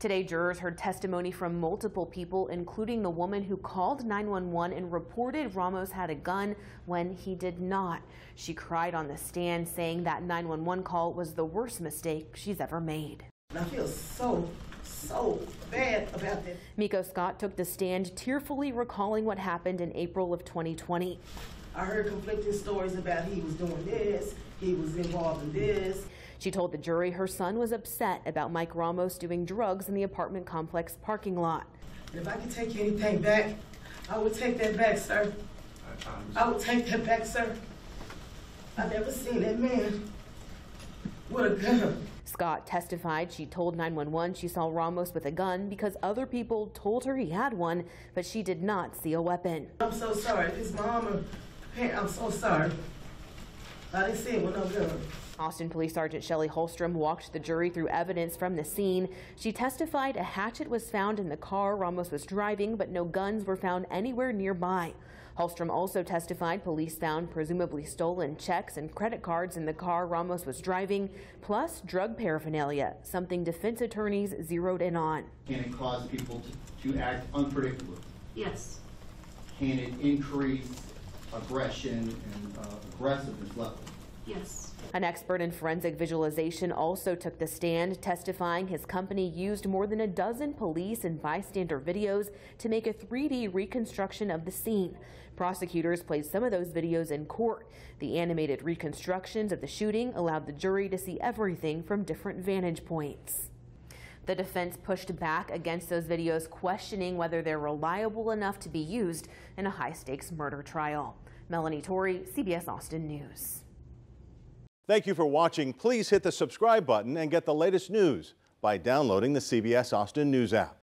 Today, jurors heard testimony from multiple people, including the woman who called 911 and reported Ramos had a gun when he did not. She cried on the stand, saying that 911 call was the worst mistake she's ever made. I feel so, so bad about this. Meko Scott took the stand, tearfully recalling what happened in April of 2020. I heard conflicting stories about he was doing this, he was involved in this. She told the jury her son was upset about Mike Ramos doing drugs in the apartment complex parking lot. And if I could take anything back, I would take that back, sir. I would take that back, sir. I've never seen that man with a gun. Scott testified she told 911 she saw Ramos with a gun because other people told her he had one, but she did not see a weapon. I'm so sorry. If his mom or parent, I'm so sorry. I didn't see him with no gun. Austin Police Sergeant Shelley Holstrom walked the jury through evidence from the scene. She testified a hatchet was found in the car Ramos was driving, but no guns were found anywhere nearby. Holstrom also testified police found presumably stolen checks and credit cards in the car Ramos was driving, plus drug paraphernalia, something defense attorneys zeroed in on. Can it cause people to, to act unpredictably? Yes. Can it increase aggression and uh, aggressiveness level? Yes. An expert in forensic visualization also took the stand, testifying his company used more than a dozen police and bystander videos to make a 3D reconstruction of the scene. Prosecutors played some of those videos in court. The animated reconstructions of the shooting allowed the jury to see everything from different vantage points. The defense pushed back against those videos, questioning whether they're reliable enough to be used in a high stakes murder trial. Melanie Torrey, CBS Austin News. Thank you for watching. Please hit the subscribe button and get the latest news by downloading the CBS Austin News app.